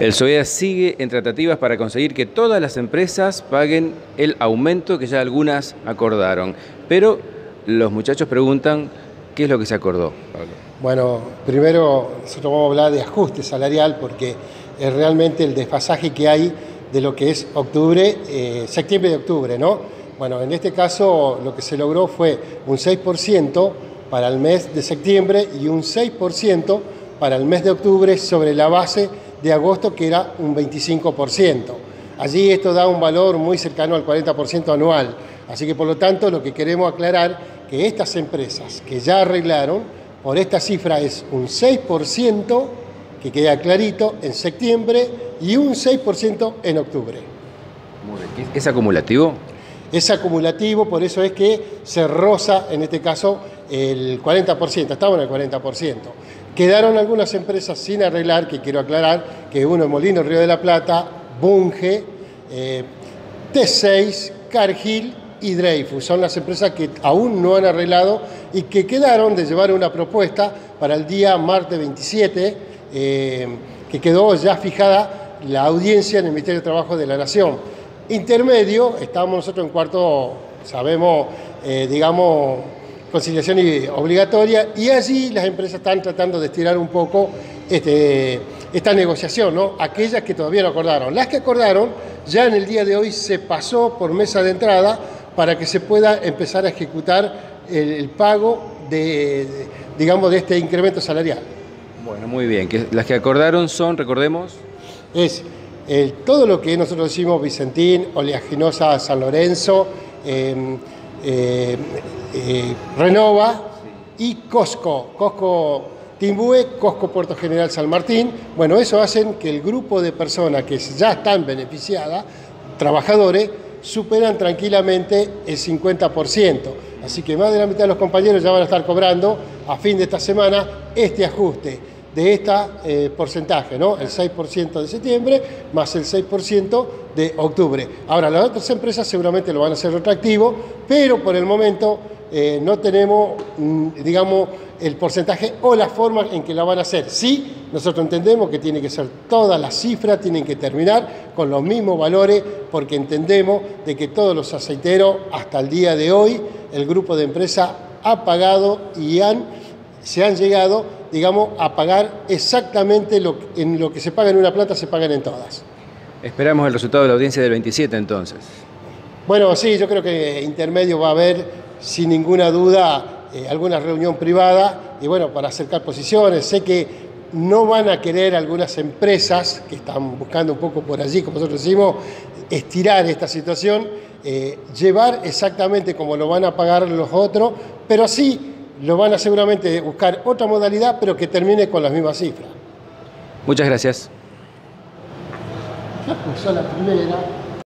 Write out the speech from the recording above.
El SOEA sigue en tratativas para conseguir que todas las empresas paguen el aumento que ya algunas acordaron. Pero los muchachos preguntan qué es lo que se acordó. Bueno, primero nosotros vamos a hablar de ajuste salarial porque es realmente el desfasaje que hay de lo que es octubre, eh, septiembre y octubre, ¿no? Bueno, en este caso lo que se logró fue un 6% para el mes de septiembre y un 6% para el mes de octubre sobre la base de agosto que era un 25%. Allí esto da un valor muy cercano al 40% anual. Así que por lo tanto lo que queremos aclarar que estas empresas que ya arreglaron, por esta cifra es un 6%, que queda clarito, en septiembre y un 6% en octubre. ¿Es acumulativo? Es acumulativo, por eso es que se roza en este caso el 40%, estamos en el 40%. Quedaron algunas empresas sin arreglar, que quiero aclarar, que uno es Molino Río de la Plata, Bunge, eh, T6, Cargill y Dreyfus. Son las empresas que aún no han arreglado y que quedaron de llevar una propuesta para el día martes 27, eh, que quedó ya fijada la audiencia en el Ministerio de Trabajo de la Nación. Intermedio, estamos nosotros en cuarto, sabemos, eh, digamos, conciliación obligatoria y allí las empresas están tratando de estirar un poco este, esta negociación, ¿no? aquellas que todavía no acordaron. Las que acordaron, ya en el día de hoy se pasó por mesa de entrada para que se pueda empezar a ejecutar el, pago de, digamos, de este incremento salarial. Bueno, muy bien. Las que acordaron son, recordemos... Es todo lo que nosotros decimos Vicentín, Oleaginosa San Lorenzo, em, eh, eh, Renova y Cosco, Cosco Timbue, Cosco Puerto General San Martín. Bueno, eso hacen que el grupo de personas que ya están beneficiadas, trabajadores, superan tranquilamente el 50%. Así que más de la mitad de los compañeros ya van a estar cobrando a fin de esta semana este ajuste de este porcentaje, ¿no? el 6% de septiembre más el 6% de octubre. Ahora, las otras empresas seguramente lo van a hacer retroactivo, pero por el momento eh, no tenemos, mm, digamos, el porcentaje o la forma en que la van a hacer. Sí, nosotros entendemos que tiene que ser todas las cifras, tienen que terminar con los mismos valores, porque entendemos de que todos los aceiteros, hasta el día de hoy, el grupo de empresas ha pagado y han, se han llegado, digamos, a pagar exactamente lo, en lo que se paga en una planta, se pagan en todas. Esperamos el resultado de la audiencia del 27 entonces. Bueno, sí, yo creo que intermedio va a haber sin ninguna duda eh, alguna reunión privada y bueno, para acercar posiciones. Sé que no van a querer algunas empresas que están buscando un poco por allí, como nosotros decimos, estirar esta situación, eh, llevar exactamente como lo van a pagar los otros, pero sí lo van a seguramente buscar otra modalidad, pero que termine con las mismas cifras. Muchas gracias. Ya puso la primera.